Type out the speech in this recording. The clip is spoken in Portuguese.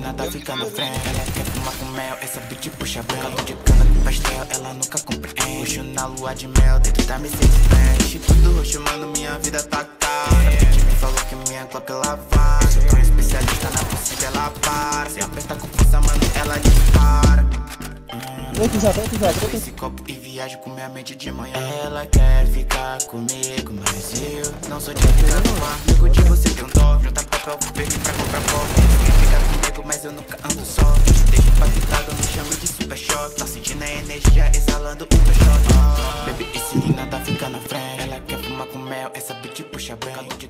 nada fica na frente. Ela quer fumar com mel, essa bitch puxa bem. Caldo de cana com pastel, ela nunca compreende. Roxo na lua de mel, dentro da Mercedes-Benz. Tudo roxo, mano, minha vida tá cara. Bitch me falou que minha Glock lavada. Sou tão especialista na possível, ela para. Se aperta com força, mano, ela dispara. Outro já, outro já, outro Esse copo e viajo com minha mente de manhã. Ela quer ficar comigo, mas eu não sou de ficar com um amigo de você tem um dó. Junta papel verde pra mas eu nunca ando só. Deixo impactado, me chamo de super choque. Tá sentindo a energia, exalando o meu shot. Baby, esse nada fica na frente. Ela quer fumar com mel, essa bitch puxa bem. Caldo de